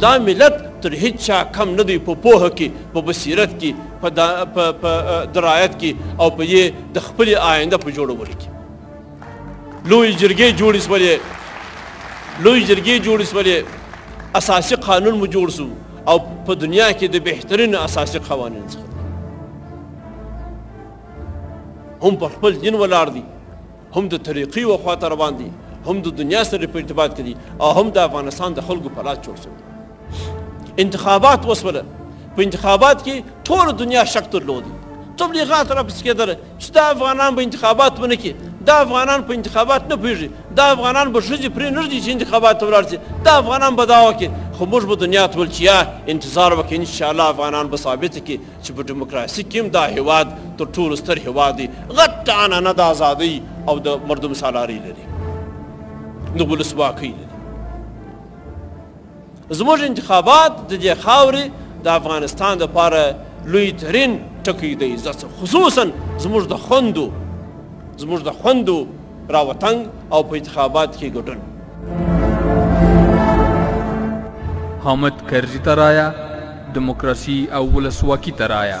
دا ملت تر هیڅ چا کم نه دی په پوهه کې په بصیرت کې په درایت کې او په یې د خپلې آینده په جوړولو کې لوی جرګې جوړې سولې لوی جرګې جوړې سولې اساسي قانون مو جوړ سو او په دنیا کې د بهترین اساسي قوانین څخه هم په خپل دین ولاړ دي هم د طريقي و خواته روان دي هم د دنيا سره په ارتباط کې دي او هم د افغانستان د خلکو په لاس چور شوي انتخابات وسوله په انتخابات کې ټول دنیا شک درلود تبلیغات را پس کېدل چې دا افغانان به انتخابات ونه کړي دا افغانان په انتخابات نه پوهېږي دا افغانان به ښځې پرې نه ږدي چې انتخابات ته ولاړ شي دا افغانان به دا وکړي خو موږ به دنیا ته ویل چې یا انتظار وکړي انشاءالله افغانان به ثابته کړي چې په ډیموکراسي کې هم دا هیواد تر ټولو ستر هیواد دی غټه عنعنه د ازادۍ او د مردم سالارۍ لري د ولسواکۍ لري زموږ انتخابات د دې خاورې د افغانستان لپاره لوی ترین ټکی دی خصوصا زموږ د خوندو زموږ د خوندو راوتنګ او په انتخابات کې ګډون حامد کرزی ته رایا دموکراسي او ولسواکي ته رایا